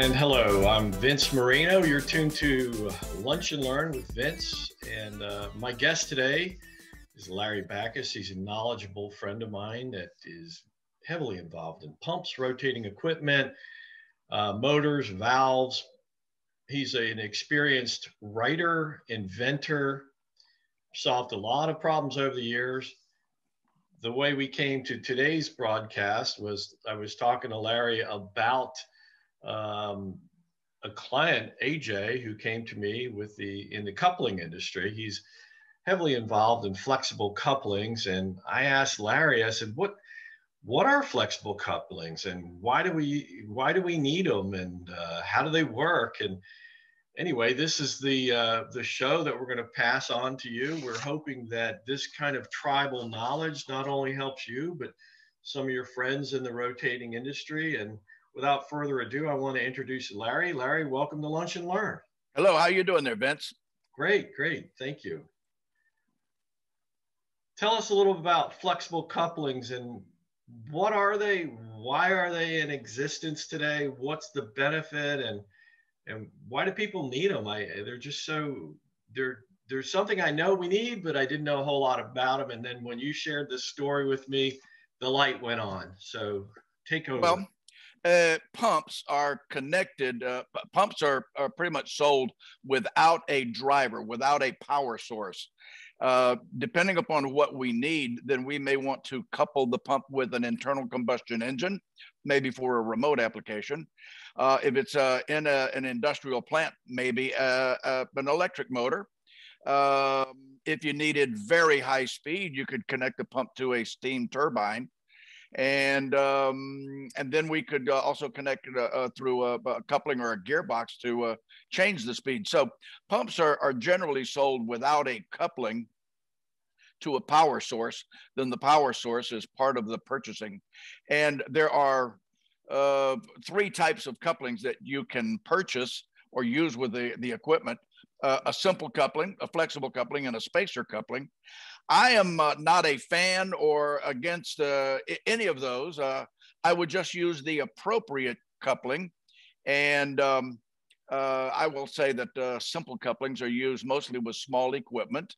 And hello, I'm Vince Marino. You're tuned to Lunch and Learn with Vince. And uh, my guest today is Larry Bachus. He's a knowledgeable friend of mine that is heavily involved in pumps, rotating equipment, uh, motors, valves. He's a, an experienced writer, inventor, solved a lot of problems over the years. The way we came to today's broadcast was I was talking to Larry about um, a client, AJ, who came to me with the in the coupling industry. He's heavily involved in flexible couplings, and I asked Larry. I said, "What what are flexible couplings, and why do we why do we need them, and uh, how do they work?" And anyway, this is the uh, the show that we're going to pass on to you. We're hoping that this kind of tribal knowledge not only helps you, but some of your friends in the rotating industry and without further ado, I want to introduce Larry. Larry, welcome to Lunch and Learn. Hello, how are you doing there, Vince? Great, great. Thank you. Tell us a little about flexible couplings and what are they? Why are they in existence today? What's the benefit and and why do people need them? I they're just so they're there's something I know we need, but I didn't know a whole lot about them. And then when you shared this story with me, the light went on. So take over. Well, uh, pumps are connected. Uh, pumps are, are pretty much sold without a driver, without a power source. Uh, depending upon what we need, then we may want to couple the pump with an internal combustion engine, maybe for a remote application. Uh, if it's uh, in a, an industrial plant, maybe uh, an electric motor. Um, if you needed very high speed, you could connect the pump to a steam turbine and um, and then we could uh, also connect uh, uh, through a, a, coupling or a gearbox to uh, change the speed. So pumps are, are generally sold without a coupling to a power source. Then the power source is part of the purchasing, and there are uh, three types of couplings that you can purchase or use with the the equipment. Uh, a simple coupling, a flexible coupling, and a spacer coupling. I am uh, not a fan or against uh, any of those. Uh, I would just use the appropriate coupling. And um, uh, I will say that uh, simple couplings are used mostly with small equipment.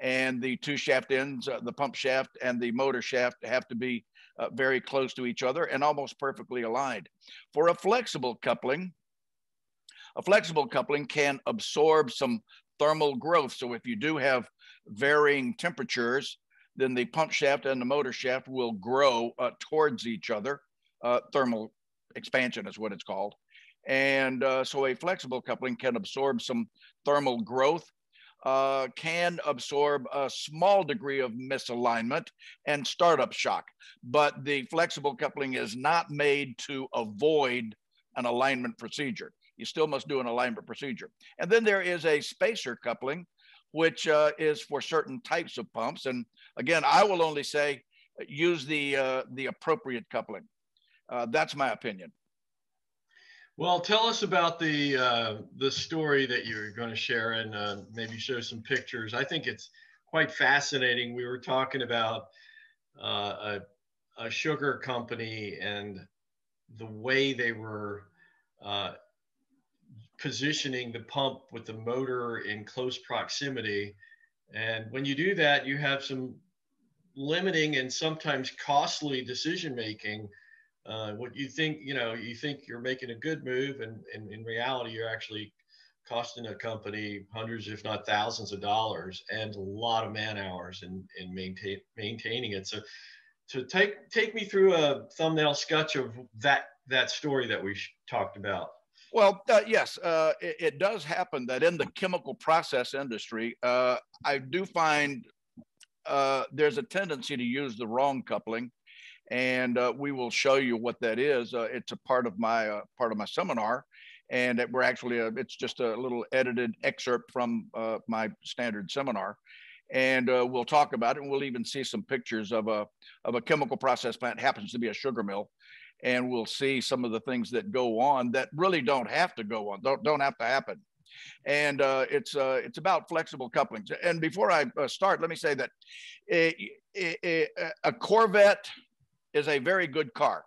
And the two shaft ends, uh, the pump shaft and the motor shaft, have to be very close to each other and almost perfectly aligned. For a flexible coupling, a flexible coupling can absorb some thermal growth. So if you do have varying temperatures, then the pump shaft and the motor shaft will grow uh, towards each other. Uh, thermal expansion is what it's called. And uh, so a flexible coupling can absorb some thermal growth, uh, can absorb a small degree of misalignment and startup shock. But the flexible coupling is not made to avoid an alignment procedure. You still must do an alignment procedure. And then there is a spacer coupling, which uh, is for certain types of pumps. And again, I will only say uh, use the uh, the appropriate coupling. Uh, that's my opinion. Well, tell us about the uh, the story that you're going to share and uh, maybe show some pictures. I think it's quite fascinating. We were talking about a, a, sugar company and the way they were positioning the pump with the motor in close proximity. And when you do that, you have some limiting and sometimes costly decision making. Uh, what you think, you know, you think you're making a good move, and, and in reality, you're actually costing a company hundreds, if not thousands of dollars and a lot of man hours in, in maintain, maintaining it. So, to take take me through a thumbnail sketch of that that story that we talked about. Well, uh, yes, uh, it, it, does happen that in the chemical process industry, uh, I do find uh, there's a tendency to use the wrong coupling, and uh, we will show you what that is. Uh, it's a part of my part of my seminar, and it, we're actually it's just a little edited excerpt from my standard seminar, and we'll talk about it. And we'll even see some pictures of a of a chemical process plant. Happens to be a sugar mill and we'll see some of the things that go on that really don't have to go on, don't don't have to happen. And uh, it's uh, it's about flexible couplings. And before I uh, start, let me say that a, a, a, Corvette is a very good car.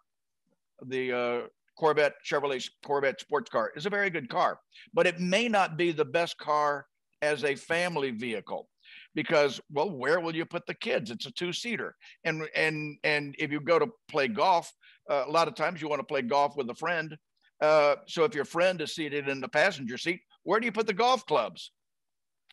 The uh, Corvette, Chevrolet Corvette sports car is a very good car, but it may not be the best car as a family vehicle because well where will you put the kids it's a two-seater and and and if you go to play golf uh, a lot of times you want to play golf with a friend. Uh, so if your friend is seated in the passenger seat where do you put the golf clubs?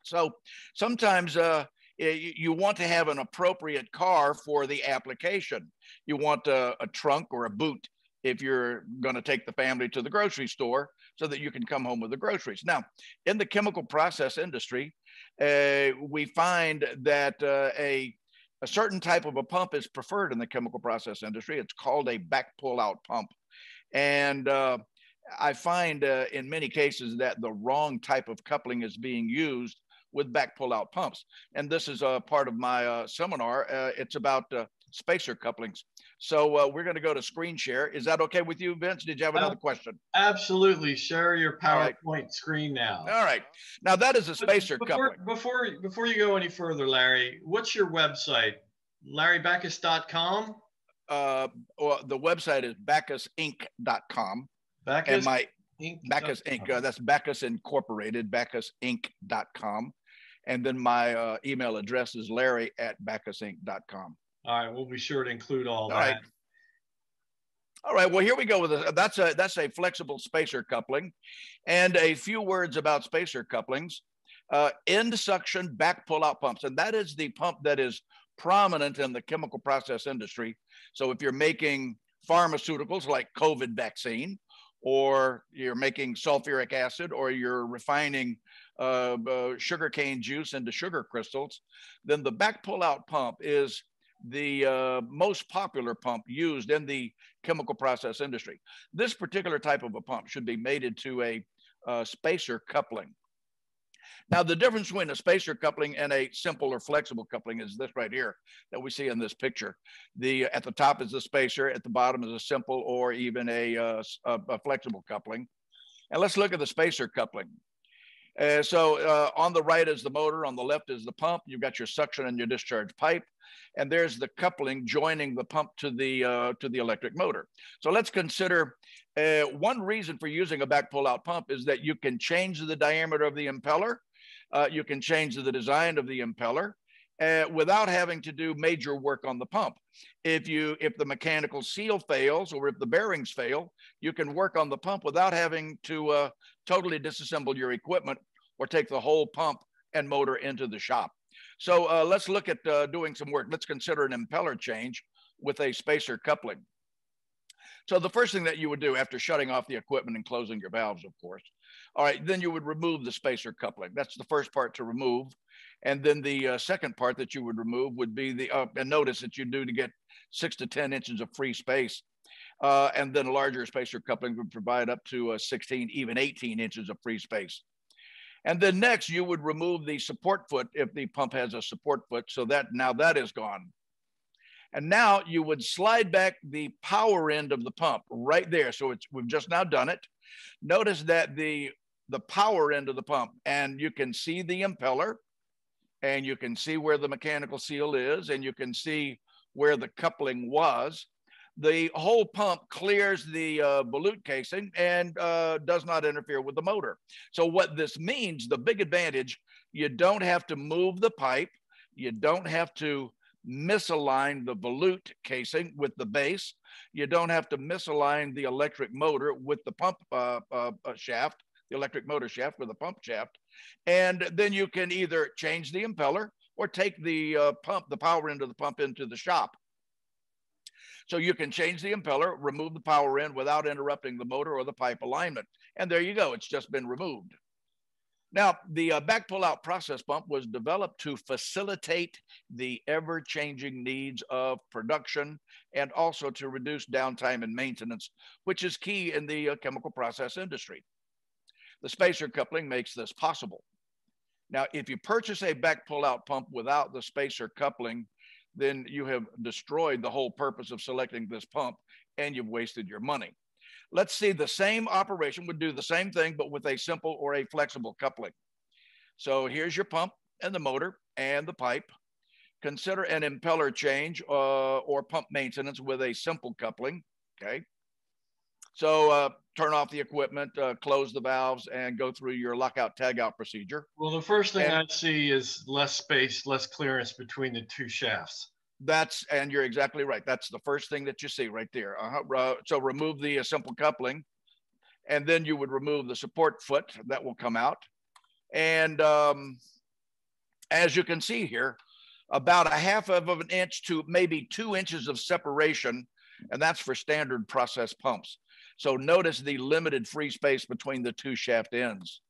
So sometimes uh, you want to have an appropriate car for the application. You want a, a trunk or a boot if you're going to take the family to the grocery store so that you can come home with the groceries. Now, in the chemical process industry, uh, we find that uh, a, a certain type of a pump is preferred in the chemical process industry. It's called a back pull out pump. And uh, I find uh, in many cases that the wrong type of coupling is being used with back pull out pumps. And this is a part of my uh, seminar. Uh, it's about spacer couplings. So uh, we're going to go to screen share. Is that okay with you, Vince? Did you have another question? Absolutely. Share your PowerPoint right. screen now. All right. Now that is a spacer before, coupling. Before before you go any further, Larry, what's your website? LarryBachus.com. Uh, well, the website is BachusInc.com. Bachus and my Inc. Bachus Inc. Uh, that's Bachus Incorporated. BachusInc.com. And then my uh, email address is Larry at BachusInc.com. All right, we'll be sure to include all, all that. Right. All right. Well, here we go with a, that's a that's a flexible spacer coupling, and a few words about spacer couplings. Uh, end suction back pull out pumps, and that is the pump that is prominent in the chemical process industry. So if you're making pharmaceuticals like COVID vaccine, or you're making sulfuric acid, or you're refining uh, uh, sugarcane juice into sugar crystals, then the back pull out pump is the uh, most popular pump used in the chemical process industry. This particular type of a pump should be mated to a uh, spacer coupling. Now, the difference between a spacer coupling and a simple or flexible coupling is this right here that we see in this picture. The at the top is the spacer, at the bottom is a simple or even a, uh, a, a flexible coupling. And let's look at the spacer coupling. Uh, so uh, on the right is the motor, on the left is the pump. You've got your suction and your discharge pipe, and there's the coupling joining the pump to the uh, to the electric motor. So let's consider uh, one reason for using a back pull-out pump is that you can change the diameter of the impeller, uh, you can change the design of the impeller. Uh, without having to do major work on the pump. If you if the mechanical seal fails or if the bearings fail, you can work on the pump without having to totally disassemble your equipment or take the whole pump and motor into the shop. So uh, let's look at uh, doing some work. Let's consider an impeller change with a spacer coupling. So the first thing that you would do after shutting off the equipment and closing your valves, of course, all right, then you would remove the spacer coupling. That's the first part to remove. And then the uh, second part that you would remove would be the, uh, and notice that you do to get six to 10 inches of free space uh, and then a larger spacer coupling would provide up to uh, 16, even 18 inches of free space. And then next, you would remove the support foot if the pump has a support foot. So that now that is gone. And now you would slide back the power end of the pump right there. So it's we've just now done it. Notice that the the power end of the pump, and you can see the impeller, and you can see where the mechanical seal is, and you can see where the coupling was the whole pump clears the uh, volute casing and uh, does not interfere with the motor. So what this means, the big advantage, you don't have to move the pipe. You don't have to misalign the volute casing with the base. You don't have to misalign the electric motor with the pump uh, uh, uh shaft, electric motor shaft with a pump shaft. And then you can either change the impeller or take the uh, pump, the power into the pump into the shop. So you can change the impeller, remove the power in without interrupting the motor or the pipe alignment. And there you go, it's just been removed. Now, the uh, back pull-out process pump was developed to facilitate the ever-changing needs of production and also to reduce downtime and maintenance, which is key in the uh, chemical process industry. The spacer coupling makes this possible. Now, if you purchase a back pull-out pump without the spacer coupling, then you have destroyed the whole purpose of selecting this pump and you've wasted your money. Let's see the same operation would do the same thing, but with a simple or a flexible coupling. So here's your pump and the motor and the pipe. Consider an impeller change uh, or pump maintenance with a simple coupling. Okay. So uh, turn off the equipment, uh, close the valves, and go through your lockout tagout procedure. Well, the first thing and, I see is less space, less clearance between the two shafts. That's and you're exactly right. That's the first thing that you see right there. Uh-huh. So remove the uh, simple coupling, and then you would remove the support foot that will come out. And um, as you can see here, about a half of an inch to maybe two inches of separation, and that's for standard process pumps. So notice the limited free space between the two shaft ends.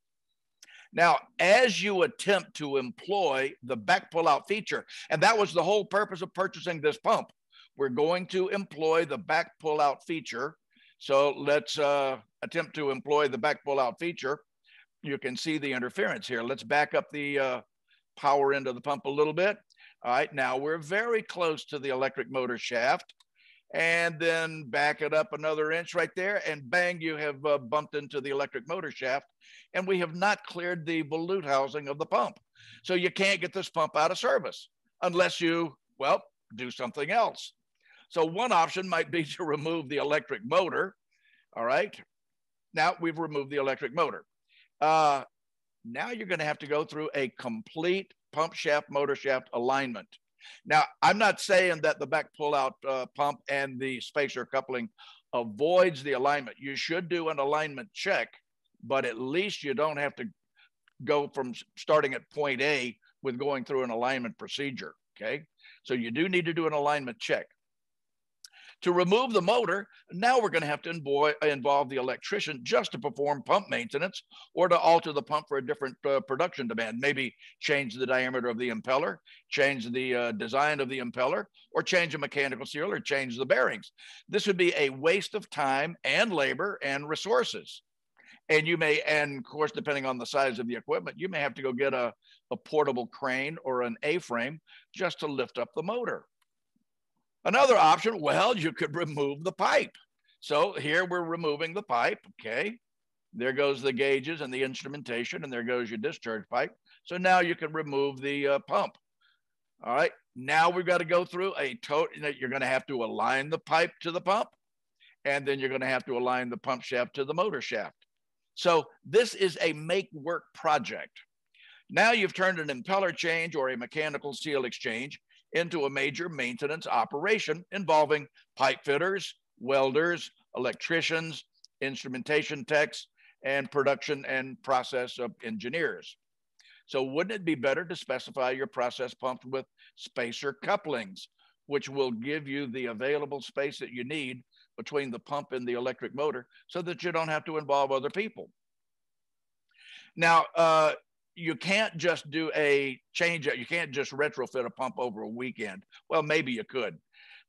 Now, as you attempt to employ the back pull-out feature, and that was the whole purpose of purchasing this pump, we're going to employ the back pull-out feature. So let's uh, attempt to employ the back pull-out feature. You can see the interference here. Let's back up the uh, power into the pump a little bit. All right, now we're very close to the electric motor shaft and then back it up another inch right there and bang you have uh, bumped into the electric motor shaft and we have not cleared the volute housing of the pump. So you can't get this pump out of service unless you well do something else. So one option might be to remove the electric motor all right? Now we've removed the electric motor. Uh, now you're going to have to go through a complete pump shaft motor shaft alignment now, I'm not saying that the back pull-out uh, pump and the spacer coupling avoids the alignment. You should do an alignment check, but at least you don't have to go from starting at point A with going through an alignment procedure. Okay. So you do need to do an alignment check. To remove the motor, now we're going to have to involve the electrician just to perform pump maintenance or to alter the pump for a different uh, production demand. Maybe change the diameter of the impeller, change the uh, design of the impeller, or change a mechanical seal or change the bearings. This would be a waste of time and labor and resources. And you may, and of course, depending on the size of the equipment, you may have to go get a, a portable crane or an A frame just to lift up the motor. Another option, well, you could remove the pipe. So here we're removing the pipe, okay? There goes the gauges and the instrumentation, and there goes your discharge pipe. So now you can remove the uh, pump. All right, now we've got to go through a total, you're gonna have to align the pipe to the pump, and then you're gonna have to align the pump shaft to the motor shaft. So this is a make work project. Now you've turned an impeller change or a mechanical seal exchange into a major maintenance operation involving pipe fitters, welders, electricians, instrumentation techs, and production and process of engineers. So wouldn't it be better to specify your process pumps with spacer couplings, which will give you the available space that you need between the pump and the electric motor so that you don't have to involve other people. Now, uh, you can't just do a change you can't just retrofit a pump over a weekend. Well maybe you could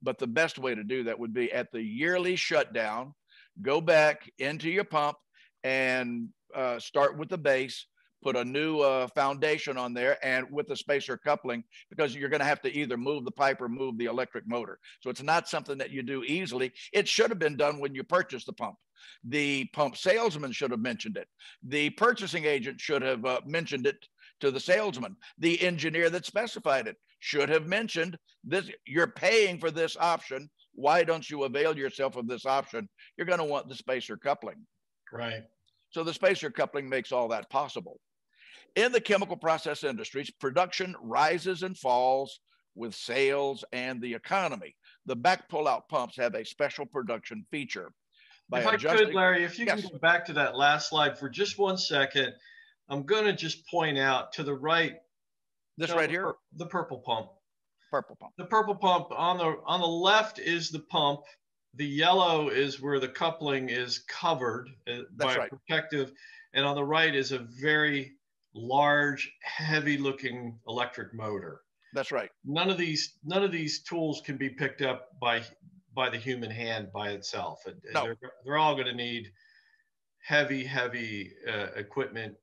but the best way to do that would be at the yearly shutdown go back into your pump and uh, start with the base put a new uh, foundation on there and with the spacer coupling because you're going to have to either move the pipe or move the electric motor so it's not something that you do easily it should have been done when you purchased the pump the pump salesman should have mentioned it. The purchasing agent should have uh, mentioned it to the salesman. The engineer that specified it should have mentioned this. You're paying for this option. Why don't you avail yourself of this option? You're going to want the spacer coupling. Right. So the spacer coupling makes all that possible. In the chemical process industries, production rises and falls with sales and the economy. The back pull-out pumps have a special production feature by if adjusting. I could, Larry, if you yes. can go back to that last slide for just one second, I'm going to just point out to the right. This right here, the purple pump. Purple pump. The purple pump on the on the left is the pump. The yellow is where the coupling is covered uh, by right. protective, and on the right is a very large, heavy-looking electric motor. That's right. None of these none of these tools can be picked up by by the human hand by itself. No. They're, they're all going to need heavy, heavy uh, equipment,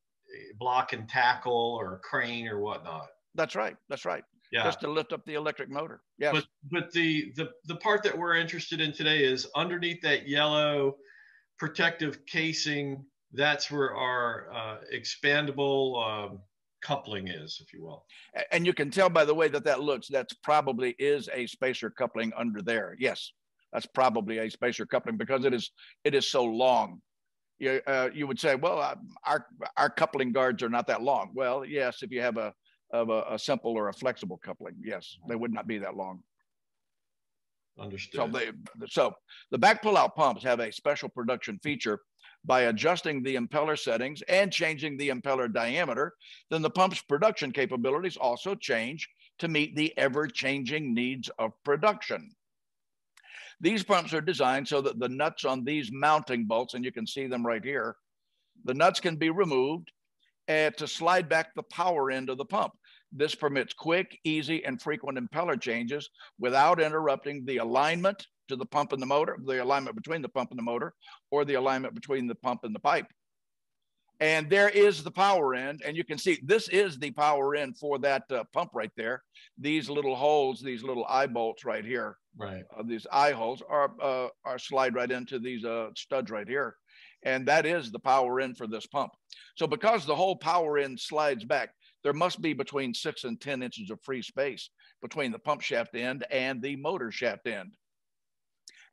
block and tackle or crane or whatnot. That's right. That's right. Yeah. Just to lift up the electric motor. Yeah. But but the the the part that we're interested in today is underneath that yellow protective casing. That's where our uh, expandable um, coupling is, if you will. And you can tell by the way that that looks, that's probably is a spacer coupling under there. Yes. that's probably a spacer coupling because it is it is so long. You, uh, you would say, well, uh, our our coupling guards are not that long. Well, yes, if you have a of a, a, simple or a flexible coupling, yes, they would not be that long. Understood. So they so the back pull-out pumps have a special production feature by adjusting the impeller settings and changing the impeller diameter, then the pump's production capabilities also change to meet the ever-changing needs of production. These pumps are designed so that the nuts on these mounting bolts, and you can see them right here, the nuts can be removed uh, to slide back the power end of the pump. This permits quick, easy, and frequent impeller changes without interrupting the alignment to the pump and the motor, the alignment between the pump and the motor, or the alignment between the pump and the pipe. And there is the power end, and you can see this is the power end for that uh, pump right there. These little holes, these little eye bolts right here, right? Uh, these eye holes are uh, are slide right into these uh, studs right here, and that is the power end for this pump. So because the whole power end slides back, there must be between six and 10 inches of free space between the pump shaft end and the motor shaft end.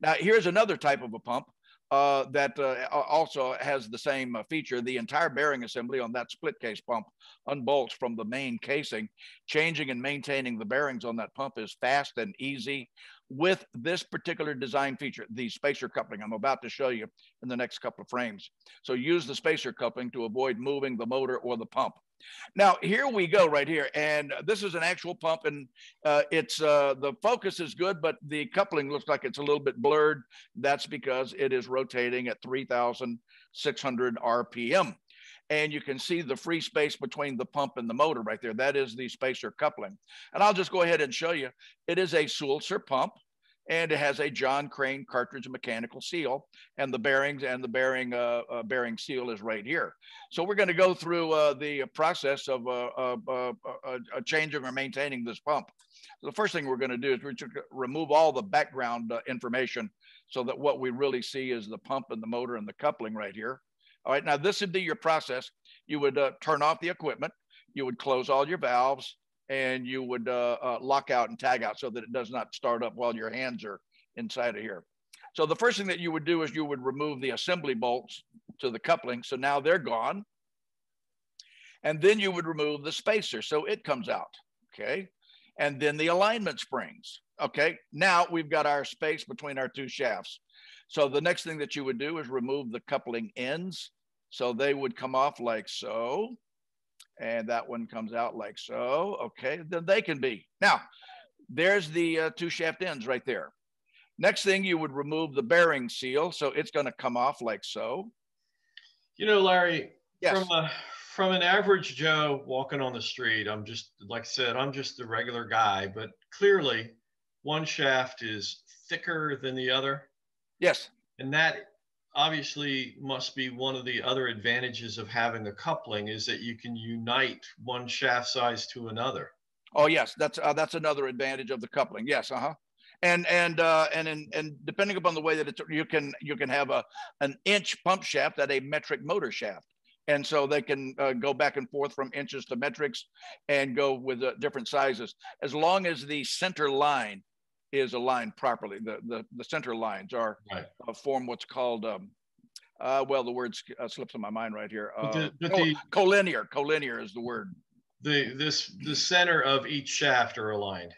Now, here's another type of a pump uh, that uh, also has the same uh, feature. The entire bearing assembly on that split case pump unbolts from the main casing. Changing and maintaining the bearings on that pump is fast and easy with this particular design feature, the spacer coupling I'm about to show you in the next couple of frames. So use the spacer coupling to avoid moving the motor or the pump. Now, here we go right here. And this is an actual pump and uh, it's uh, the focus is good, but the coupling looks like it's a little bit blurred. That's because it is rotating at 3,600 RPM. And you can see the free space between the pump and the motor right there. That is the spacer coupling. And I'll just go ahead and show you. It is a Sulzer pump and it has a John Crane cartridge mechanical seal, and the bearings and the bearing uh, uh, bearing seal is right here. So we're going to go through uh, the process of uh, uh, uh, changing or maintaining this pump. So the first thing we're going to do is we're to remove all the background information so that what we really see is the pump and the motor and the coupling right here. All right, now this would be your process. You would turn off the equipment, you would close all your valves, and you would uh, uh, lock out and tag out so that it does not start up while your hands are inside of here. So the first thing that you would do is you would remove the assembly bolts to the coupling. So now they're gone. And then you would remove the spacer. So it comes out. Okay. And then the alignment springs. Okay. Now we've got our space between our two shafts. So the next thing that you would do is remove the coupling ends. So they would come off like so and that one comes out like so. Okay, then they can be. Now, there's the uh, two shaft ends right there. Next thing, you would remove the bearing seal. So it's going to come off like so. You know, Larry, yes. from, a, from an average Joe walking on the street, I'm just, like I said, I'm just a regular guy, but clearly one shaft is thicker than the other. Yes. And that obviously must be one of the other advantages of having a coupling is that you can unite one shaft size to another. Oh yes, that's uh, that's another advantage of the coupling. Yes, uh huh. And and uh, and and and depending upon the way that it's, you can you can have a an inch pump shaft at a metric motor shaft, and so they can uh, go back and forth from inches to metrics, and go with uh, different sizes as long as the center line is aligned properly. The the, the center lines are right. uh, form what's called um, uh, well, the word uh, slips in my mind right here. Uh, but the, but the, collinear, collinear is the word. The this the center of each shaft are aligned.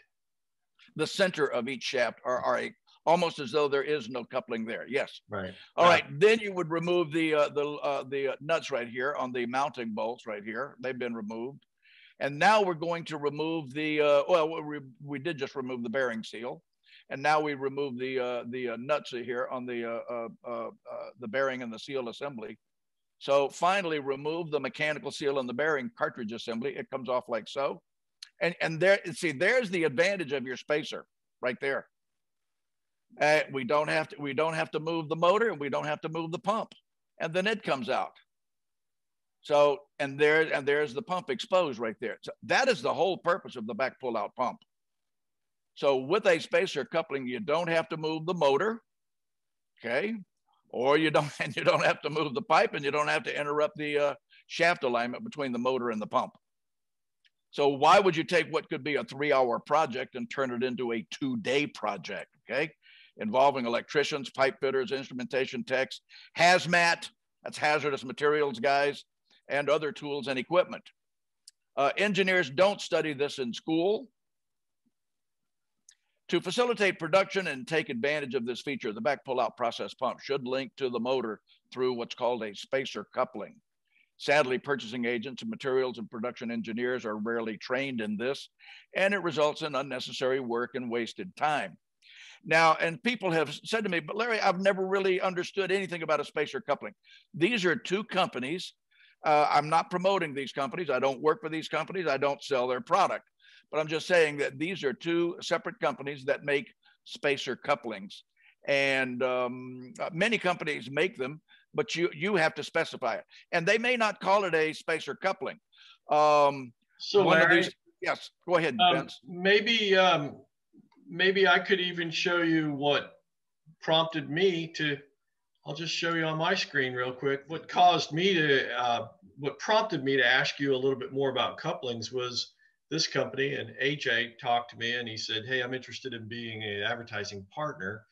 The center of each shaft are, are a, almost as though there is no coupling there. Yes. Right. All right. Then you would remove the uh, the uh, the nuts right here on the mounting bolts right here. They've been removed. And now we're going to remove the, uh, well, we, we did just remove the bearing seal. And now we remove the, uh, the uh, nuts here on the, uh, uh, uh, the bearing and the seal assembly. So finally remove the mechanical seal and the bearing cartridge assembly. It comes off like so. And, and there, see, there's the advantage of your spacer right there. Uh, we don't have to we don't have to move the motor and we don't have to move the pump and then it comes out so, and there, and there's the pump exposed right there. So that is the whole purpose of the back pull out pump. So with a spacer coupling, you don't have to move the motor, okay? Or you don't, and you don't have to move the pipe and you don't have to interrupt the uh, shaft alignment between the motor and the pump. So why would you take what could be a three hour project and turn it into a two day project, okay? involving electricians, pipe fitters, instrumentation techs, hazmat, that's hazardous materials guys, and other tools and equipment. Uh, engineers don't study this in school. To facilitate production and take advantage of this feature, the back pull-out process pump should link to the motor through what's called a spacer coupling. Sadly, purchasing agents and materials and production engineers are rarely trained in this, and it results in unnecessary work and wasted time. Now, and people have said to me, but Larry, I've never really understood anything about a spacer coupling. These are two companies. Uh, I'm not promoting these companies. I don't work for these companies. I don't sell their product. But I'm just saying that these are two separate companies that make spacer couplings. And um, uh, many companies make them, but you you have to specify it, and they may not call it a spacer coupling. Um, so Larry, these, yes, go ahead, um, Maybe um, maybe I could even show you what prompted me to. I'll just show you on my screen real quick. What caused me to, uh, what prompted me to ask you a little bit more about couplings was this company. And AJ talked to me and he said, Hey, I'm interested in being an advertising partner.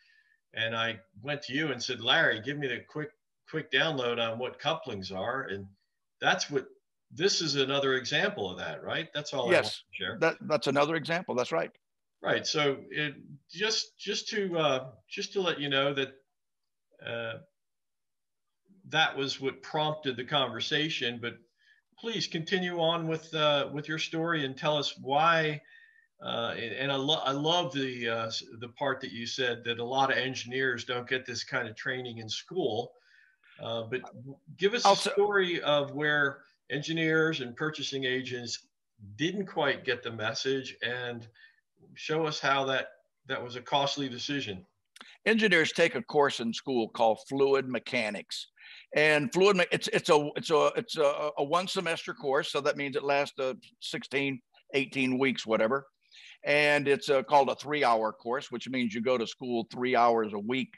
And I went to you and said, Larry, give me the quick quick download on what couplings are. And that's what this is another example of that, right? That's all yes, That, that's another example. That's right. Right. So it just just to uh, just to let you know that uh, that was what prompted the conversation. But please continue on with uh, with your story and tell us why. Uh, and I, lo- I love the uh, the part that you said that a lot of engineers don't get this kind of training in school. Uh, but give us a story of where engineers and purchasing agents didn't quite get the message and show us how that that was a costly decision. Engineers take a course in school called fluid mechanics. And fluid, it's it's a it's a it's a, a one semester course, so that means it lasts uh, 16, 18 weeks, whatever. And it's uh, called a three hour course, which means you go to school three hours a week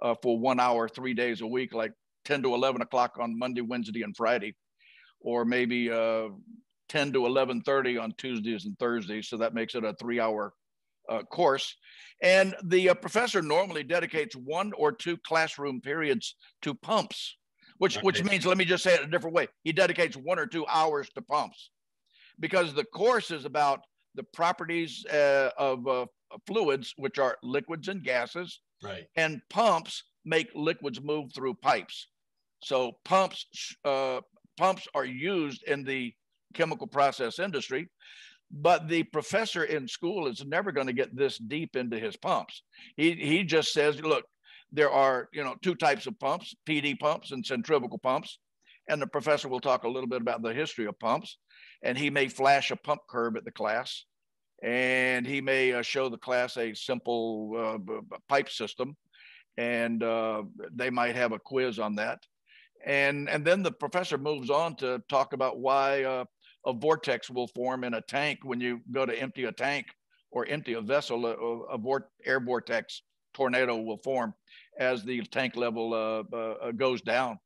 uh, for one hour, three days a week, like 10 to 11 o'clock on Monday, Wednesday, and Friday, or maybe uh, 10 to 11:30 on Tuesdays and Thursdays. So that makes it a three-hour uh, course. And the uh, professor normally dedicates one or two classroom periods to pumps, which okay. which means let me just say it a different way. He dedicates one or two hours to pumps, because the course is about the properties uh, of uh, fluids, which are liquids and gases, right. and pumps make liquids move through pipes. So pumps uh, pumps are used in the chemical process industry, but the professor in school is never going to get this deep into his pumps. He he just says, look, there are you know two types of pumps, PD pumps and centrifugal pumps, and the professor will talk a little bit about the history of pumps, and he may flash a pump curve at the class, and he may uh, show the class a simple uh, pipe system and uh, they might have a quiz on that. And, and then the professor moves on to talk about why uh, a vortex will form in a tank when you go to empty a tank or empty a vessel, a, a vor- air vortex tornado will form as the tank level uh, uh, uh goes down.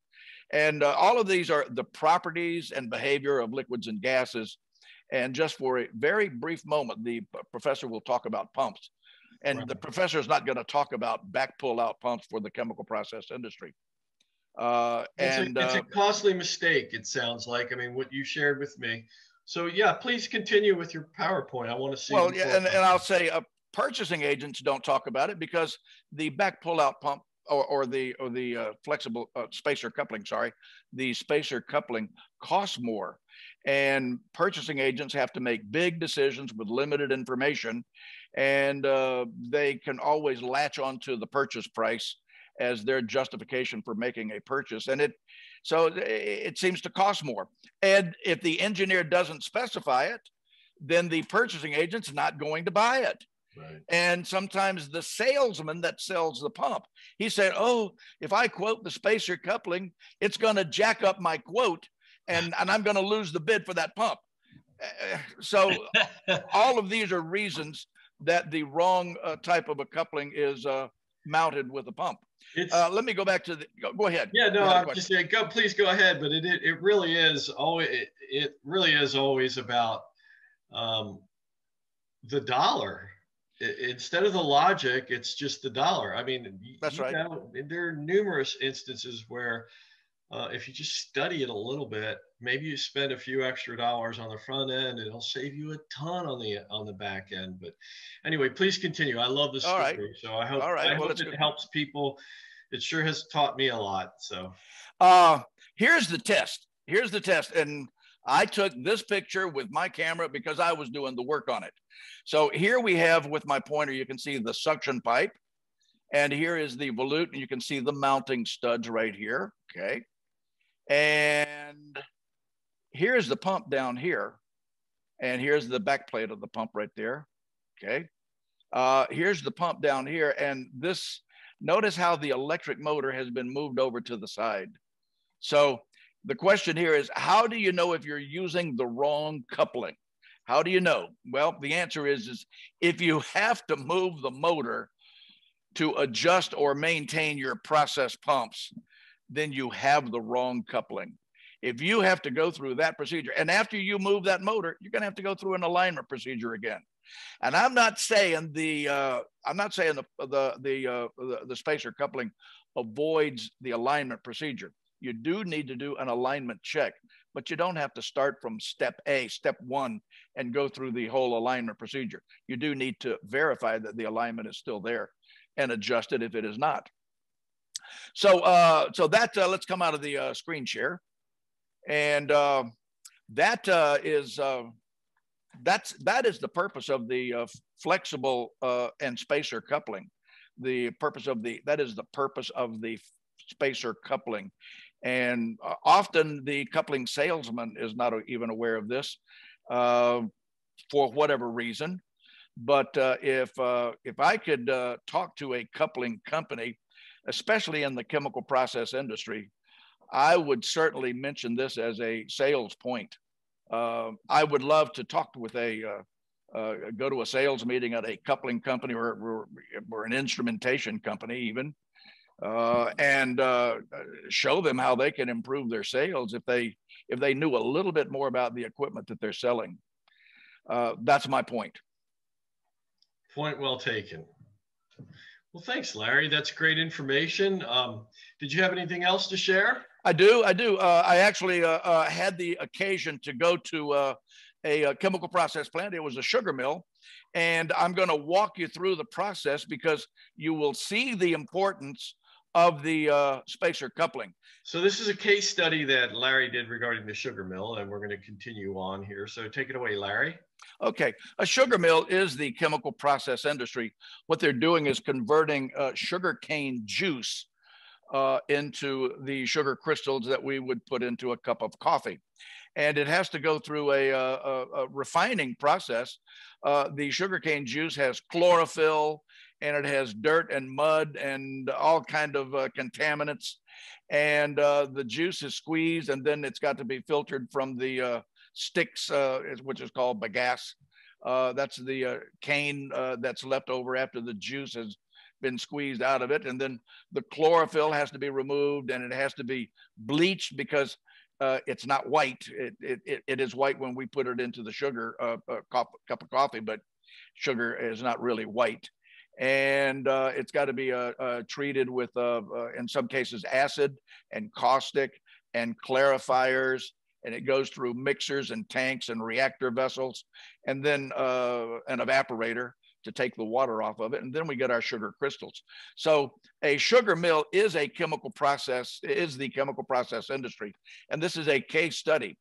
And uh, all of these are the properties and behavior of liquids and gases. And just for a very brief moment, the professor will talk about pumps. And right. the professor is not going to talk about back pull out pumps for the chemical process industry. Uh, it's and a, it's uh, a costly mistake. It sounds like. I mean, what you shared with me. So yeah, please continue with your PowerPoint. I want to see. Well, yeah, and, and I'll say uh, purchasing agents don't talk about it because the back pull out pump or, or the or the uh, flexible uh, spacer coupling, sorry, the spacer coupling costs more, and purchasing agents have to make big decisions with limited information, and uh, they can always latch onto the purchase price as their justification for making a purchase and it so it seems to cost more and if the engineer doesn't specify it then the purchasing agent's not going to buy it Right. And sometimes the salesman that sells the pump, he said, Oh, if I quote the spacer coupling, it's going to jack up my quote and, and I'm going to lose the bid for that pump. Uh, so all of these are reasons that the wrong uh, type of a coupling is uh, mounted with a pump. Uh, let me go back to the. Go, go ahead. Yeah, no, I'm just saying. Go, please go ahead. But it, it, it really is always it, it really is always about um, the dollar. instead of the logic, it's just the dollar. I mean, that's right. Know, there are numerous instances where uh, if you just study it a little bit, maybe you spend a few extra dollars on the front end, and it'll save you a ton on the on the back end. But anyway, please continue. I love this story, right. so I hope All right. I well, hope it good. helps people. It sure has taught me a lot. So, uh, here's the test. Here's the test, and I took this picture with my camera because I was doing the work on it. So here we have with my pointer, you can see the suction pipe. And here is the volute, and you can see the mounting studs right here. Okay. And here's the pump down here. And here's the back plate of the pump right there. Okay. Uh, here's the pump down here. And this, notice how the electric motor has been moved over to the side. So the question here is how do you know if you're using the wrong coupling? How do you know? Well, the answer is, is if you have to move the motor to adjust or maintain your process pumps, then you have the wrong coupling. If you have to go through that procedure, and after you move that motor, you're going to have to go through an alignment procedure again. And I'm not saying the uh, I'm not saying the the the, uh, the the spacer coupling avoids the alignment procedure. You do need to do an alignment check, but you don't have to start from step A, step one, and go through the whole alignment procedure. You do need to verify that the alignment is still there and adjust it if it is not. So, uh, so that uh, let's come out of the uh, screen share, and uh, that uh, is uh, that's that is the purpose of the uh, flexible uh, and spacer coupling. The purpose of the that is the purpose of the spacer coupling, and uh, often the coupling salesman is not even aware of this uh, for whatever reason. But uh, if uh, if I could uh, talk to a coupling company, especially in the chemical process industry, I would certainly mention this as a sales point. Uh, I would love to talk with a go to a sales meeting at a coupling company or, or, or an instrumentation company even uh, and uh, show them how they can improve their sales if they if they knew a little bit more about the equipment that they're selling. Uh, that's my point. Point well taken. Well, thanks, Larry. That's great information. Um, did you have anything else to share? I do. I do. Uh, I actually uh, uh, had the occasion to go to a, a chemical process plant. It was a sugar mill. And I'm going to walk you through the process because you will see the importance of the uh, spacer coupling. So this is a case study that Larry did regarding the sugar mill, and we're going to continue on here. So take it away, Larry. Okay, a sugar mill is the chemical process industry. What they're doing is converting uh, sugar cane juice uh, into the sugar crystals that we would put into a cup of coffee. And it has to go through a, a, a refining process. Uh, the sugarcane juice has chlorophyll, and it has dirt and mud and all kind of uh, contaminants. And uh, the juice is squeezed, and then it's got to be filtered from the uh, sticks, uh, which is called bagasse. Uh, that's the uh, cane that's left over after the juice has been squeezed out of it. And then the chlorophyll has to be removed, and it has to be bleached because uh, it's not white. It, it, it is white when we put it into the sugar uh, cup, cup of coffee, but sugar is not really white and uh, it's got to be uh, uh, treated with, uh, uh, in some cases, acid and caustic and clarifiers. And it goes through mixers and tanks and reactor vessels, and then uh, an evaporator to take the water off of it. And then we get our sugar crystals. So a sugar mill is a chemical process, is the chemical process industry. And this is a case study.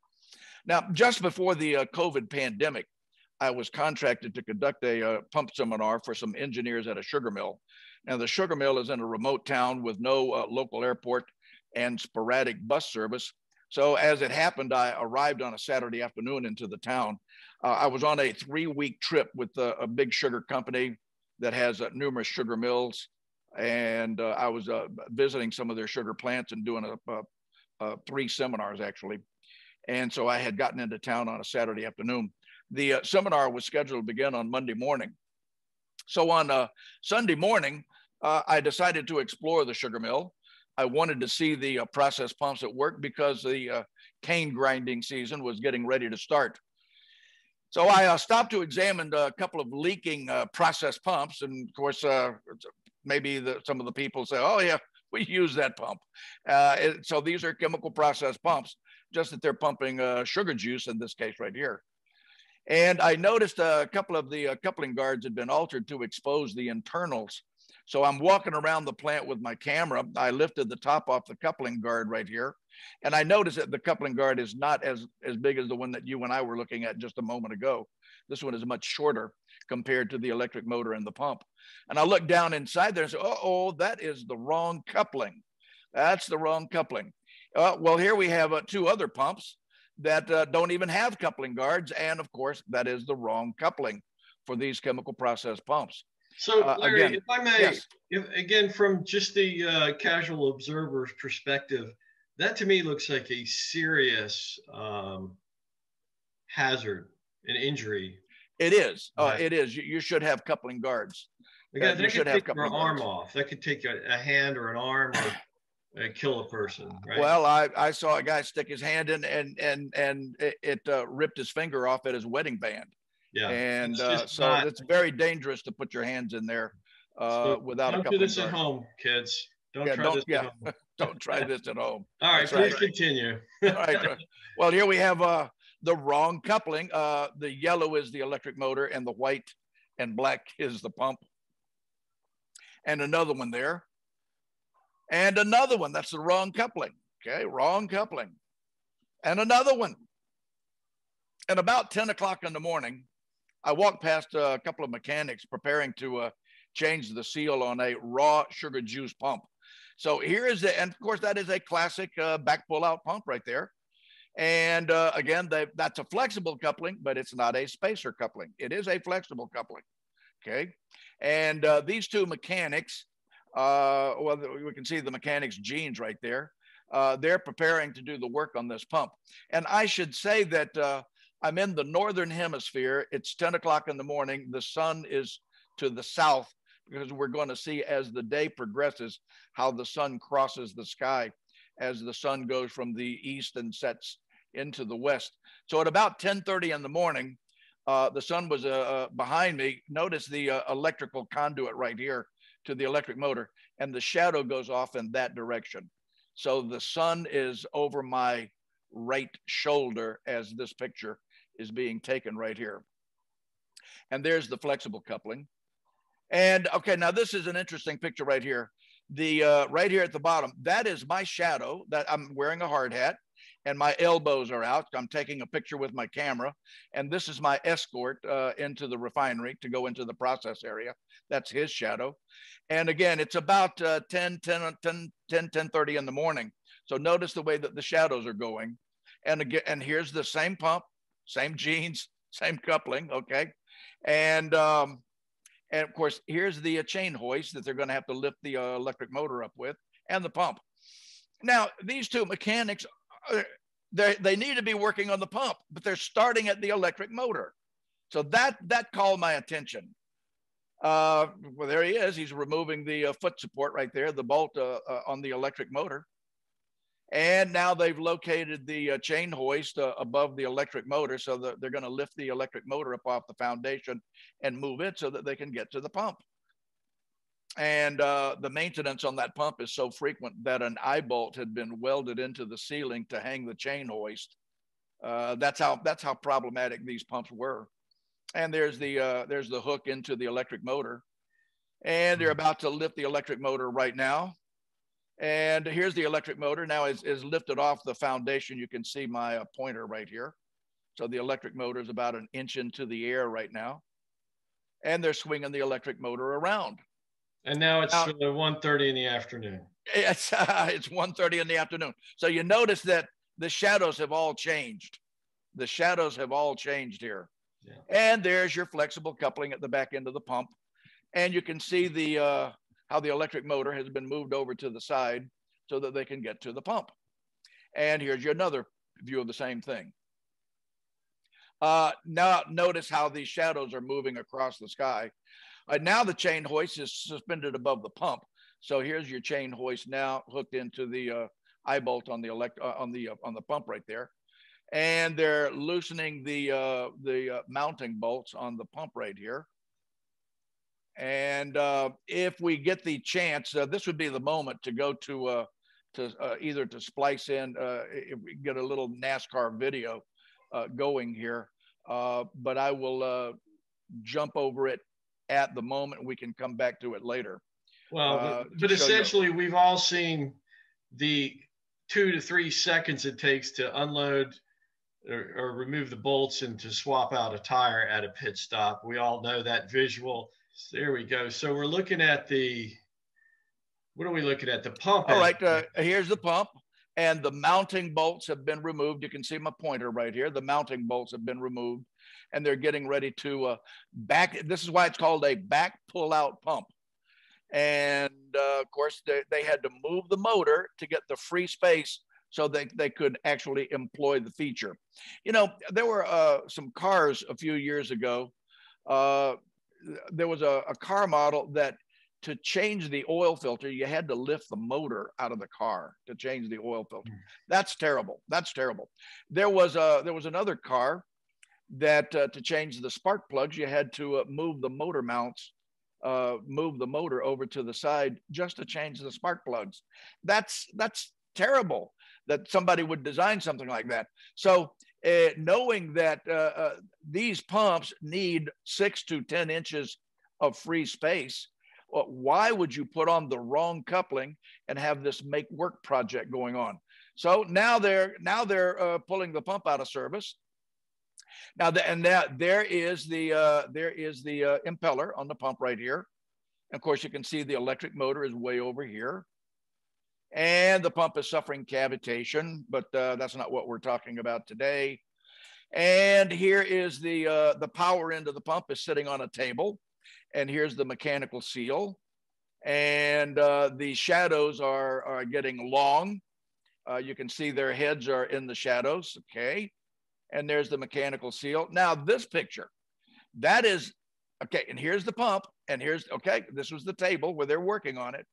Now, just before the COVID pandemic, I was contracted to conduct a uh, pump seminar for some engineers at a sugar mill. Now, the sugar mill is in a remote town with no uh, local airport and sporadic bus service. So, as it happened, I arrived on a Saturday afternoon into the town. Uh, I was on a three week trip with a big sugar company that has uh, numerous sugar mills. And uh, I was visiting some of their sugar plants and doing a, a, three seminars actually. And so I had gotten into town on a Saturday afternoon. The uh, seminar was scheduled to begin on Monday morning. So on uh, Sunday morning, uh, I decided to explore the sugar mill. I wanted to see the uh, process pumps at work because the uh, cane grinding season was getting ready to start. So I uh, stopped to examine a couple of leaking uh, process pumps, and of course, maybe the, some of the people say, "Oh yeah, we use that pump." So these are chemical process pumps, just that they're pumping sugar juice in this case right here. And I noticed a couple of the uh, coupling guards had been altered to expose the internals. So I'm walking around the plant with my camera. I lifted the top off the coupling guard right here. And I noticed that the coupling guard is not as, as big as the one that you and I were looking at just a moment ago. This one is much shorter compared to the electric motor and the pump. And I looked down inside there and said, oh, that is the wrong coupling. That's the wrong coupling. Uh, well, here we have uh, two other pumps that uh, don't even have coupling guards. And of course, that is the wrong coupling for these chemical process pumps. So, uh, again, if I may, yes. if, again, from just the uh, casual observer's perspective, that to me looks like a serious um, hazard, an injury. It is. Uh, it is. You, you, should have coupling guards. Again, that could take your arm off. That could take a, a hand or an arm or uh, kill a person. Right? Well, I, I saw a guy stick his hand in and and and it, it uh, ripped his finger off at his wedding band. Yeah. And uh, so not, it's very dangerous to put your hands in there uh, so without don't a do this at home, kids. Don't yeah, try don't, this yeah. don't try this at home. All right, That's please right. continue. All right. Well, here we have uh, the wrong coupling. Uh, the yellow is the electric motor, and the white and black is the pump. And another one there. And another one. That's the wrong coupling. Okay, wrong coupling. And another one. And about 10 o'clock in the morning, I walked past a couple of mechanics preparing to uh, change the seal on a raw sugar juice pump. So here is the, and of course that is a classic uh, back pull out pump right there. And uh, again, that's a flexible coupling, but it's not a spacer coupling. It is a flexible coupling. Okay. And uh, these two mechanics, uh, well, we can see the mechanics jeans right there. Uh, they're preparing to do the work on this pump. And I should say that uh, I'm in the northern hemisphere. It's 10 o'clock in the morning. The sun is to the south because we're going to see as the day progresses how the sun crosses the sky as the sun goes from the east and sets into the west. So at about 10:30 in the morning, uh, the sun was uh, uh, behind me. Notice the uh, electrical conduit right here to the electric motor, and the shadow goes off in that direction. So the sun is over my right shoulder as this picture is being taken right here. And there's the flexible coupling. And okay, now this is an interesting picture right here. The uh, right here at the bottom, that is my shadow that I'm wearing a hard hat and my elbows are out. I'm taking a picture with my camera. And this is my escort uh, into the refinery to go into the process area. That's his shadow. And again, it's about uh, 10, 10, 10, 10, 10 30 in the morning. So notice the way that the shadows are going. And again, and here's the same pump, same jeans, same coupling, okay? And um, and of course, here's the uh, chain hoist that they're going to have to lift the uh, electric motor up with, and the pump. Now, these two mechanics, they they need to be working on the pump, but they're starting at the electric motor. So that that called my attention. Uh, well, there he is. He's removing the uh, foot support right there, the bolt uh, uh, on the electric motor. And now they've located the uh, chain hoist uh, above the electric motor so that they're going to lift the electric motor up off the foundation and move it so that they can get to the pump. And uh, the maintenance on that pump is so frequent that an eye bolt had been welded into the ceiling to hang the chain hoist. Uh, that's how that's how problematic these pumps were. And there's the uh, there's the hook into the electric motor, and they're about to lift the electric motor right now. And here's the electric motor now is, is lifted off the foundation. You can see my uh, pointer right here. So the electric motor is about an inch into the air right now. And they're swinging the electric motor around. And now it's now, 1.30 in the afternoon. It's, uh, it's 1.30 in the afternoon. So you notice that the shadows have all changed. The shadows have all changed here. Yeah. And there's your flexible coupling at the back end of the pump. And you can see the, uh, how the electric motor has been moved over to the side so that they can get to the pump. And here's your another view of the same thing. Uh, now notice how these shadows are moving across the sky. Uh, now the chain hoist is suspended above the pump. So here's your chain hoist now hooked into the uh, eye bolt on the elect uh, on the uh, on the pump right there. and they're loosening the uh, the uh, mounting bolts on the pump right here. And if we get the chance, this would be the moment to go to to either to splice in, if we get a little NASCAR video going here. but I will jump over it at the moment. We can come back to it later. Well, but essentially, you. we've all seen the two to three seconds it takes to unload or, or, remove the bolts and to swap out a tire at a pit stop. We all know that visual. There we go. So we're looking at the, what are we looking at? The pump. All right. Uh, here's the pump and the mounting bolts have been removed. You can see my pointer right here. The mounting bolts have been removed and they're getting ready to uh, back. This is why it's called a back pull out pump. And uh, of course, they, they had to move the motor to get the free space so they, they could actually employ the feature. You know, there were uh, some cars a few years ago. Uh, there was a, a, car model that to change the oil filter, you had to lift the motor out of the car to change the oil filter. Hmm. That's terrible. That's terrible. There was a there was another car that uh, to change the spark plugs, you had to uh, move the motor mounts, uh, move the motor over to the side just to change the spark plugs. That's that's terrible that somebody would design something like that. So uh, knowing that uh, uh, these pumps need six to 10 inches of free space, why would you put on the wrong coupling and have this make work project going on? So now they're now they're pulling the pump out of service. Now the, and that there is the uh, there is the uh, impeller on the pump right here. Of course, you can see the electric motor is way over here and the pump is suffering cavitation, but uh, that's not what we're talking about today. And here is the, uh, the power end of the pump is sitting on a table. And here's the mechanical seal. And uh, the shadows are, are getting long. Uh, you can see their heads are in the shadows, okay? And there's the mechanical seal. Now this picture, that is, okay, and here's the pump. And here's, okay, this was the table where they're working on it.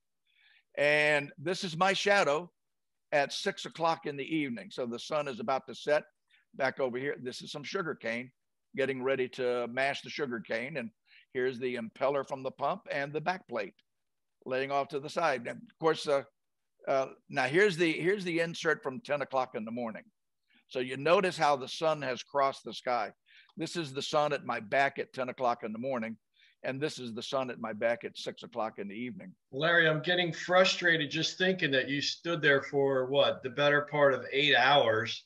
And this is my shadow at six o'clock in the evening. So the sun is about to set back over here. This is some sugar cane getting ready to mash the sugar cane. And here's the impeller from the pump and the back plate laying off to the side. And of course, uh, uh, now here's the here's the insert from 10 o'clock in the morning. So you notice how the sun has crossed the sky. This is the sun at my back at 10 o'clock in the morning and this is the sun at my back at six o'clock in the evening. Larry, I'm getting frustrated just thinking that you stood there for what the better part of eight hours.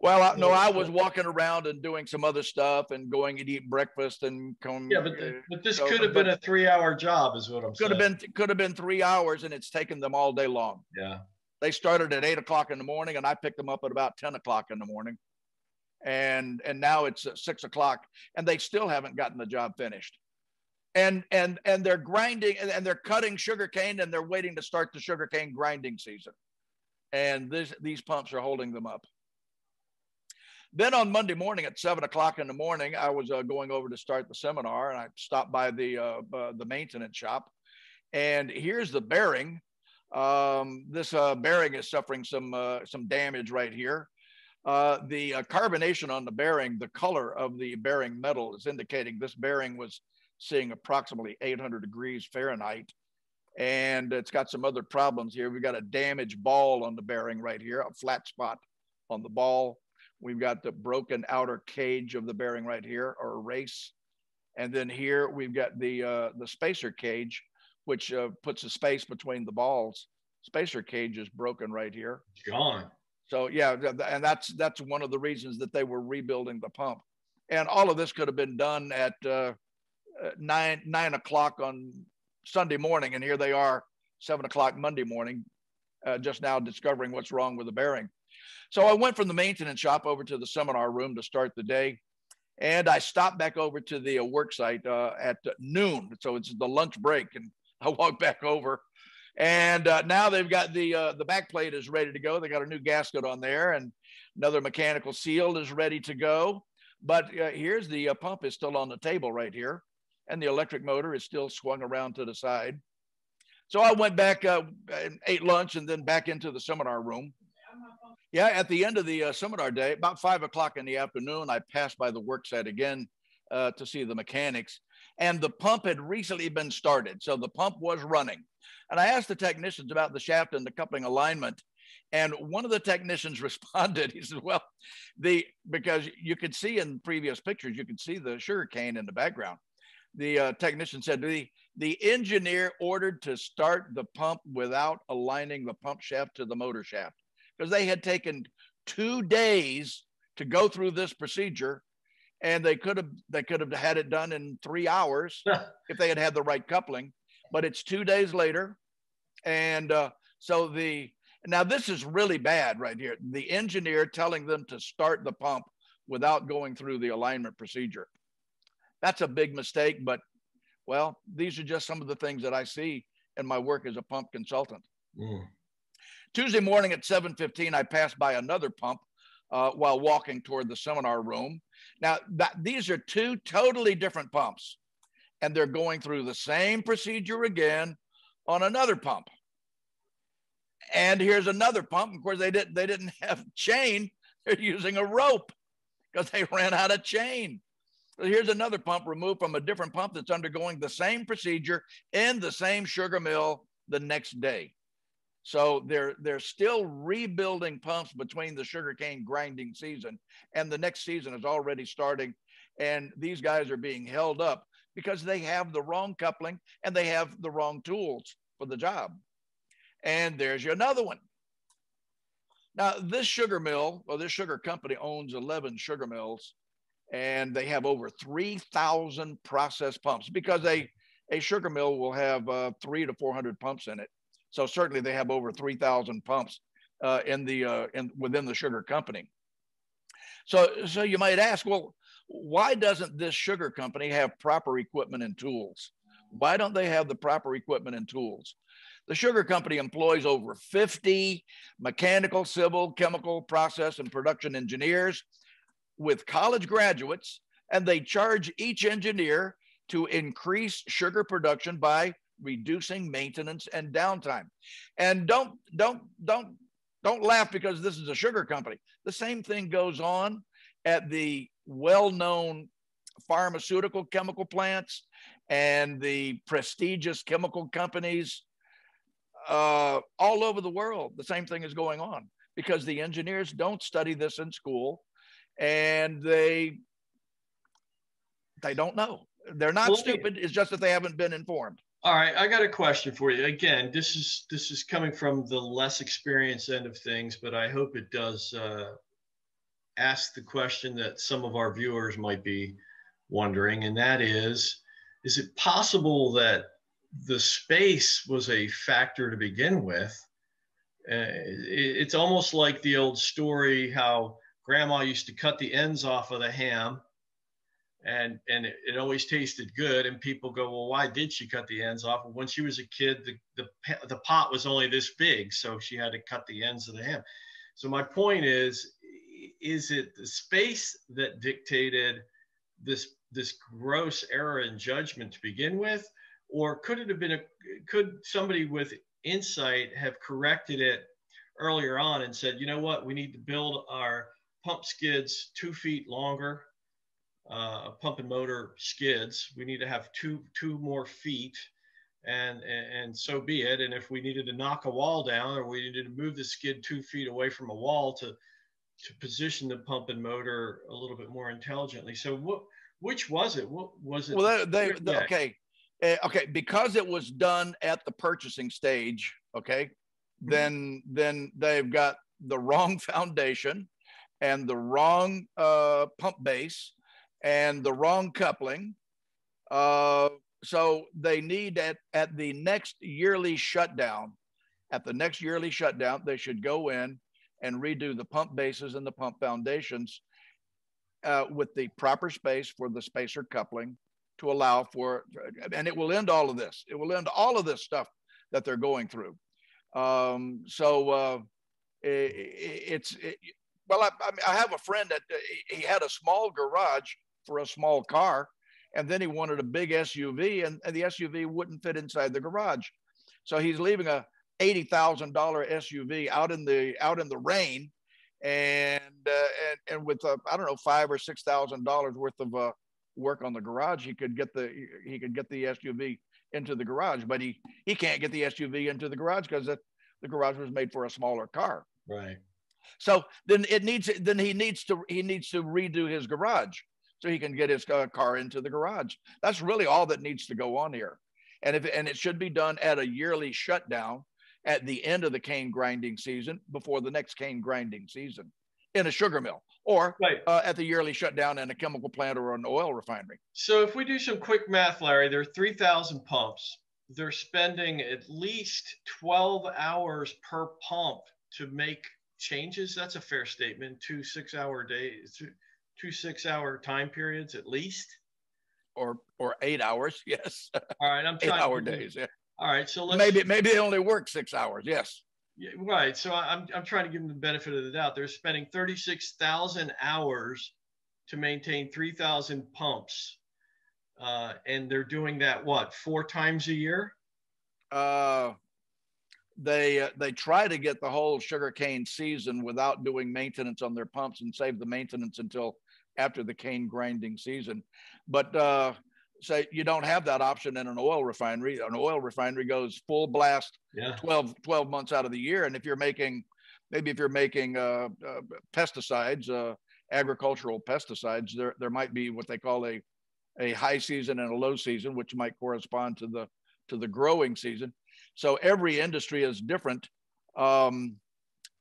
Well, I, no, I was walking around and doing some other stuff and going and eat breakfast and come. Yeah, but, the, uh, but this so, could have been a three-hour job, is what I'm could saying. Could have been could have been three hours, and it's taken them all day long. Yeah. They started at eight o'clock in the morning, and I picked them up at about ten o'clock in the morning. And and now it's six o'clock and they still haven't gotten the job finished. And and and they're grinding and, they're cutting sugar cane and they're waiting to start the sugar cane grinding season. And this, these pumps are holding them up. Then on monday morning at seven o'clock in the morning i was uh, going over to start the seminar and i stopped by the uh, uh, the maintenance shop. And here's the bearing um, this uh, bearing is suffering some uh, some damage right here uh, the uh, carbonation on the bearing, the color of the bearing metal is indicating this bearing was seeing approximately 800 degrees Fahrenheit. And it's got some other problems here. We've got a damaged ball on the bearing right here, a flat spot on the ball. We've got the broken outer cage of the bearing right here, or race. And then here we've got the, uh, the spacer cage, which uh, puts a space between the balls. Spacer cage is broken right here. Gone. So yeah, and that's that's one of the reasons that they were rebuilding the pump. And all of this could have been done at uh, uh, nine nine o'clock on Sunday morning, and here they are seven o'clock Monday morning, uh, just now discovering what's wrong with the bearing. So I went from the maintenance shop over to the seminar room to start the day, and I stopped back over to the uh, work site uh, at noon. So it's the lunch break, and I walked back over and uh, now they've got the uh, the back plate is ready to go. They got a new gasket on there, and another mechanical seal is ready to go. But uh, here's the uh, pump is still on the table right here, and the electric motor is still swung around to the side. So I went back, uh, and ate lunch, and then back into the seminar room. Yeah, at the end of the uh, seminar day, about five o'clock in the afternoon, I passed by the work site again to see the mechanics, and the pump had recently been started. So the pump was running. And I asked the technicians about the shaft and the coupling alignment. And one of the technicians responded. He said, Well, the because you could see in previous pictures, you could see the sugar cane in the background. The uh, technician said the the engineer ordered to start the pump without aligning the pump shaft to the motor shaft because they had taken two days to go through this procedure and they could have they could have had it done in three hours if they had had the right coupling but it's two days later. And uh, so the now this is really bad right here. The engineer telling them to start the pump without going through the alignment procedure. That's a big mistake but well these are just some of the things that i see in my work as a pump consultant. Mm. tuesday morning at 7.15 i passed by another pump uh, while walking toward the seminar room now, that, these are two totally different pumps, and they're going through the same procedure again on another pump. And here's another pump. Of course, they didn't they didn't have chain; they're using a rope because they ran out of chain. So here's another pump removed from a different pump that's undergoing the same procedure in the same sugar mill the next day. So they're they're still rebuilding pumps between the sugarcane grinding season and the next season is already starting. And these guys are being held up because they have the wrong coupling and they have the wrong tools for the job. And there's your another one. Now, this sugar mill, well, this sugar company owns 11 sugar mills, and they have over 3,000 process pumps because a, a sugar mill will have uh, three to 400 pumps in it. So certainly they have over 3,000 pumps uh, in the uh, in within the sugar company. So so you might ask, well, why doesn't this sugar company have proper equipment and tools? Why don't they have the proper equipment and tools? The sugar company employs over 50 mechanical, civil, chemical, process, and production engineers with college graduates, and they charge each engineer to increase sugar production by reducing maintenance and downtime. And don't don't don't don't laugh because this is a sugar company. The same thing goes on at the well-known pharmaceutical chemical plants and the prestigious chemical companies uh, all over the world. The same thing is going on because the engineers don't study this in school and they they don't know. They're not well, stupid. It's just that they haven't been informed. All right, I got a question for you. Again, this is this is coming from the less experienced end of things, but I hope it does uh, ask the question that some of our viewers might be wondering, and that is, is it possible that the space was a factor to begin with? Uh, it, it's almost like the old story how grandma used to cut the ends off of the ham and and it, it, always tasted good and people go well why did she cut the ends off? Well, when she was a kid the, the the pot was only this big so she had to cut the ends of the ham. So my point is is it the space that dictated this this gross error in judgment to begin with? Or could it have been a could somebody with insight have corrected it earlier on and said you know what? We need to build our pump skids two feet longer uh, pump and motor skids. We need to have two two more feet, and, and and so be it. And if we needed to knock a wall down, or we needed to move the skid two feet away from a wall to to position the pump and motor a little bit more intelligently. So what which was it? What was it? Well, they, they, okay. Uh, okay, because it was done at the purchasing stage, okay, mm-hmm. then then they've got the wrong foundation and the wrong uh, pump base and the wrong coupling. Uh, so they need at, at the next yearly shutdown, at the next yearly shutdown, they should go in and redo the pump bases and the pump foundations uh, with the proper space for the spacer coupling to allow for, and it will end all of this. It will end all of this stuff that they're going through. Um, so uh, it, it's, it, well, I, I, have a friend that he had a small garage for a small car. And then he wanted a big SUV, and, and the SUV wouldn't fit inside the garage. So he's leaving a $80,000 SUV out in the out in the rain, and uh, and and with uh, I don't know five or six thousand dollars worth of uh, work on the garage, he could get the he could get the SUV into the garage, but he he can't get the SUV into the garage because the, the garage was made for a smaller car. Right. So then it needs then he needs to he needs to redo his garage so he can get his uh, car into the garage. That's really all that needs to go on here. And if and it should be done at a yearly shutdown at the end of the cane grinding season before the next cane grinding season in a sugar mill or right. uh, at the yearly shutdown in a chemical plant or an oil refinery. So if we do some quick math, Larry, there are 3,000 pumps. They're spending at least 12 hours per pump to make changes. That's a fair statement. Two six hour days, two six hour time periods at least. Or or eight hours yes. All right i'm eight hour days yeah. All right so let's, maybe maybe they only work six hours yes. Yeah, right so i'm, I'm trying to give them the benefit of the doubt. They're spending 36000 hours to maintain 3000 pumps uh, and they're doing that what four times a year? Uh, they uh, they try to get the whole sugarcane season without doing maintenance on their pumps and save the maintenance until after the cane grinding season. But uh, say you don't have that option in an oil refinery. An oil refinery goes full blast yeah. 12, 12 months out of the year. And if you're making, maybe if you're making uh, uh, pesticides, uh, agricultural pesticides, there, there might be what they call a, a high season and a low season, which might correspond to the, to the growing season. So every industry is different. Um,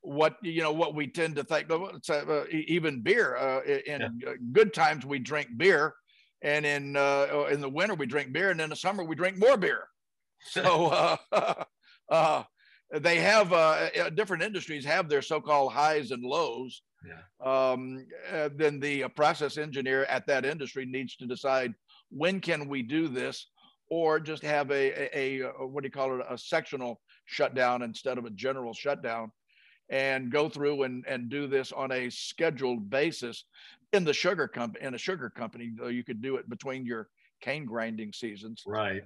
what you know what we tend to think uh, even beer uh, in yeah. good times we drink beer and in uh, in the winter we drink beer and in the summer we drink more beer so uh, uh, they have uh, different industries have their so-called highs and lows yeah. um, then the process engineer at that industry needs to decide when can we do this or just have a, a, a what do you call it a sectional shutdown instead of a general shutdown and go through and, and do this on a scheduled basis in the sugar company in a sugar company though you could do it between your cane grinding seasons. Right.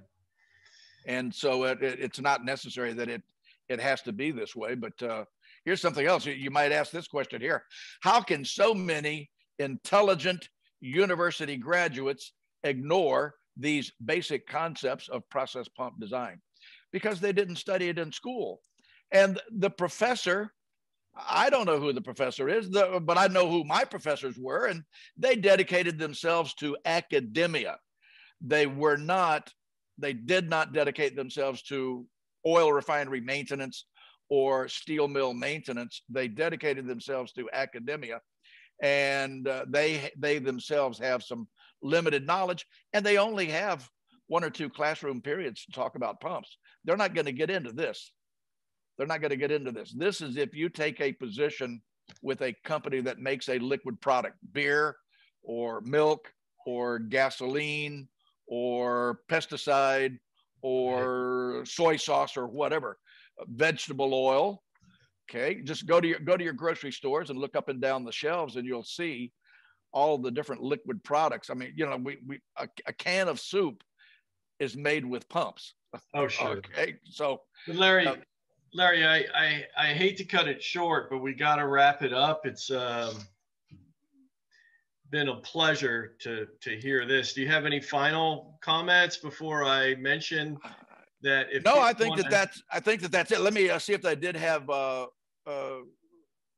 And so it, it, it's not necessary that it it has to be this way but uh, here's something else. You might ask this question here. How can so many intelligent university graduates ignore these basic concepts of process pump design? Because they didn't study it in school. And the professor I don't know who the professor is, but I know who my professors were, and they dedicated themselves to academia. They were not, they did not dedicate themselves to oil refinery maintenance or steel mill maintenance. They dedicated themselves to academia, and uh, they they themselves have some limited knowledge, and they only have one or two classroom periods to talk about pumps. They're not going to get into this they're not going to get into this. This is if you take a position with a company that makes a liquid product, beer or milk or gasoline or pesticide or soy sauce or whatever, vegetable oil. Okay, just go to your go to your grocery stores and look up and down the shelves, and you'll see all the different liquid products. I mean, you know, we, we a, a can of soup is made with pumps. Oh, sure. Okay, so Larry, uh, Larry, I, I, I hate to cut it short, but we got to wrap it up. It's um, been a pleasure to to hear this. Do you have any final comments before I mention that? If no, I think wanna... that that's I think that that's it. Let me uh, see if I did have. Uh, uh,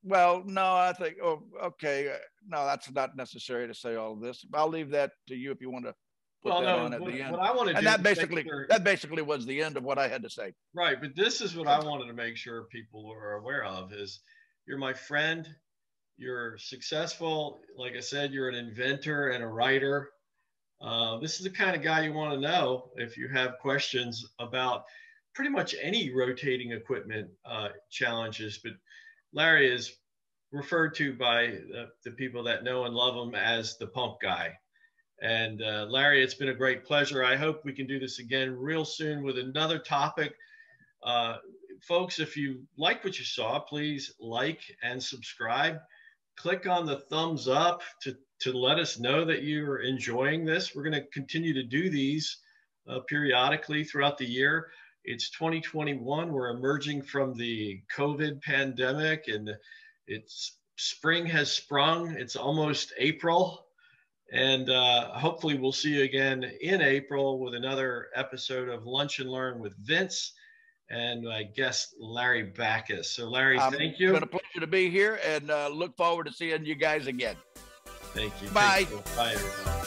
well, no, I think. Oh, okay. No, that's not necessary to say all of this. I'll leave that to you if you want to put well, that no, on at what, the end. What I want to and that basically sure, that basically was the end of what I had to say. Right, but this is what I wanted to make sure people are aware of: is you're my friend, you're successful. Like I said, you're an inventor and a writer. Uh, this is the kind of guy you want to know if you have questions about pretty much any rotating equipment uh, challenges. But Larry is referred to by the, the people that know and love him as the pump guy. And uh, Larry, it's been a great pleasure. I hope we can do this again real soon with another topic. Uh, folks, if you like what you saw, please like and subscribe. Click on the thumbs up to, to let us know that you're enjoying this. We're going to continue to do these uh, periodically throughout the year. It's 2021. We're emerging from the COVID pandemic, and it's spring has sprung. It's almost April. And uh, hopefully, we'll see you again in April with another episode of Lunch and Learn with Vince and my guest, Larry Bachus. So, Larry, um, thank you. It's been a pleasure to be here and uh, look forward to seeing you guys again. Thank you. Bye. Bye, everybody.